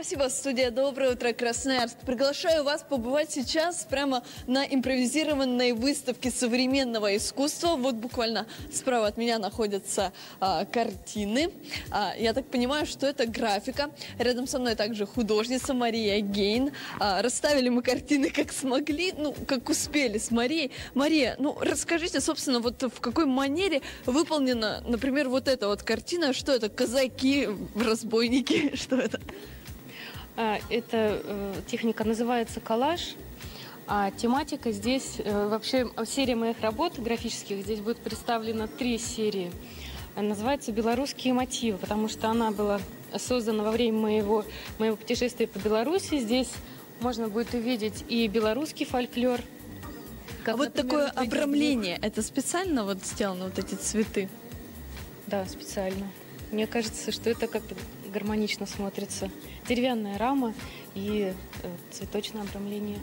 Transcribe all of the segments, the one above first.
Спасибо, студия «Доброе утро, Красноярск». Приглашаю вас побывать сейчас прямо на импровизированной выставке современного искусства. Вот буквально справа от меня находятся а, картины. А, я так понимаю, что это графика. Рядом со мной также художница Мария Гейн. А, расставили мы картины как смогли, ну, как успели с Марией. Мария, ну, расскажите, собственно, вот в какой манере выполнена, например, вот эта вот картина. Что это, казаки, разбойники, что это? А, Эта э, техника называется коллаж. А тематика здесь, э, вообще серия моих работ графических, здесь будет представлено три серии. Э, Называется «Белорусские мотивы», потому что она была создана во время моего, моего путешествия по Беларуси. Здесь можно будет увидеть и белорусский фольклор. А вот например, такое вот обрамление, это специально вот сделано, вот эти цветы? Да, специально. Мне кажется, что это как-то гармонично смотрится. Деревянная рама и э, цветочное обрамление.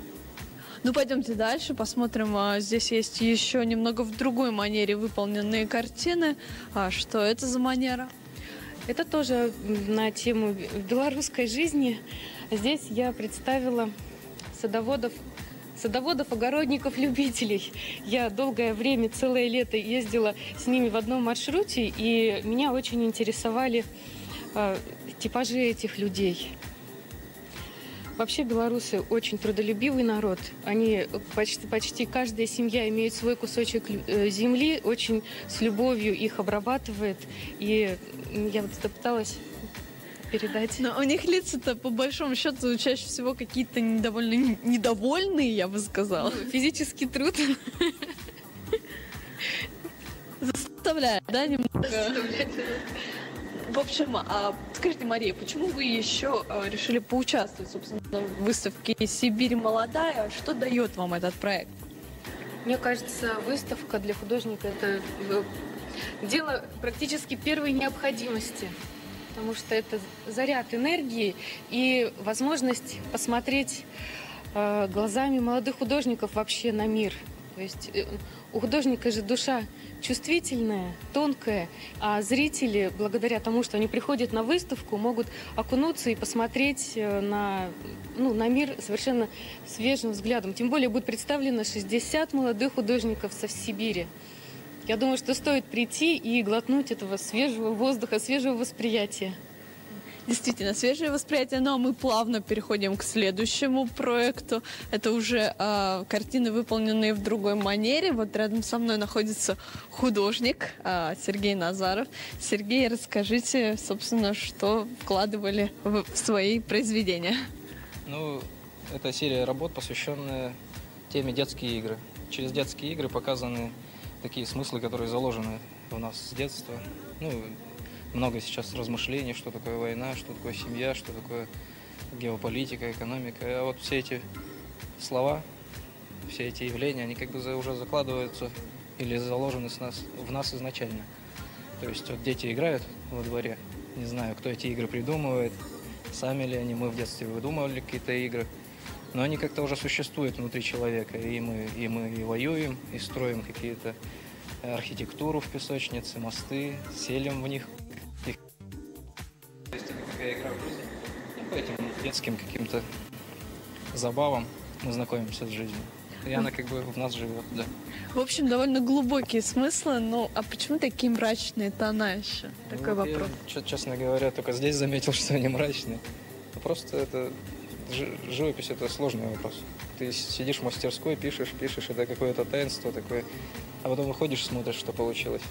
Ну, пойдемте дальше, посмотрим. а, Здесь есть еще немного в другой манере выполненные картины. А что это за манера? Это тоже на тему бе- белорусской жизни. Здесь я представила садоводов, садоводов, огородников, любителей. Я долгое время, целое лето ездила с ними в одном маршруте, и меня очень интересовали э, типажи этих людей. Вообще белорусы очень трудолюбивый народ. Они почти, почти каждая семья имеет свой кусочек э, земли, очень с любовью их обрабатывает. И я вот это пыталась передать. Но у них лица-то, по большому счету, чаще всего какие-то недовольно, недовольные, я бы сказала. Физический труд. Заставляет, да, немного? В общем, а скажите, Мария, почему вы еще а, решили поучаствовать, собственно, в выставке «Сибирь молодая»? Что дает вам этот проект? Мне кажется, выставка для художника это э, дело практически первой необходимости, потому что это заряд энергии и возможность посмотреть э, глазами молодых художников вообще на мир. То есть э, у художника же душа чувствительная, тонкая, а зрители, благодаря тому, что они приходят на выставку, могут окунуться и посмотреть э, на, ну, на мир совершенно свежим взглядом. Тем более будет представлено 60 молодых художников со Сибири. Я думаю, что стоит прийти и глотнуть этого свежего воздуха, свежего восприятия. Действительно, свежее восприятие, но мы плавно переходим к следующему проекту. Это уже а, картины, выполненные в другой манере. Вот рядом со мной находится художник а, Сергей Назаров. Сергей, расскажите, собственно, что вкладывали в, в свои произведения. Ну, это серия работ, посвященная теме детские игры. Через детские игры показаны такие смыслы, которые заложены в нас с детства. Ну, много сейчас размышлений, что такое война, что такое семья, что такое геополитика, экономика. А вот все эти слова, все эти явления, они как бы уже закладываются или заложены с нас, в нас изначально. То есть вот дети играют во дворе, не знаю, кто эти игры придумывает, сами ли они, мы в детстве выдумывали какие-то игры, но они как-то уже существуют внутри человека, и мы, и мы и воюем, и строим какие-то архитектуру в песочнице, мосты, селим в них. Детским каким-то забавам мы знакомимся с жизнью. И она как бы в нас живет, да. В общем, довольно глубокие смыслы. Ну, а почему такие мрачные тона еще? Такой Ну, я, вопрос. чё- честно говоря, только здесь заметил, что они мрачные. Ну, Просто это жи- живопись это сложный вопрос. Ты сидишь в мастерской, пишешь, пишешь, это какое-то таинство такое, а потом выходишь, смотришь, что получилось.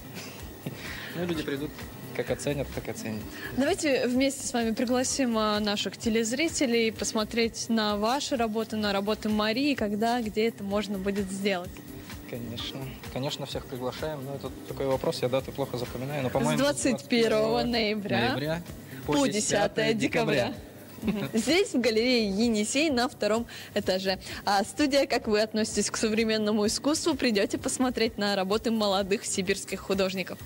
Ну, люди придут, как оценят, так оценят. Давайте вместе с вами пригласим а, наших телезрителей посмотреть на ваши работы, на работы Марии, когда, где это можно будет сделать. Конечно. Конечно, всех приглашаем, но это такой вопрос, я даты плохо запоминаю, но, С по-моему... 21 ноября, ноября по 10 декабря. Мгм. Здесь, в галерее Енисей, на втором этаже. А студия, как вы относитесь к современному искусству, придете посмотреть на работы молодых сибирских художников.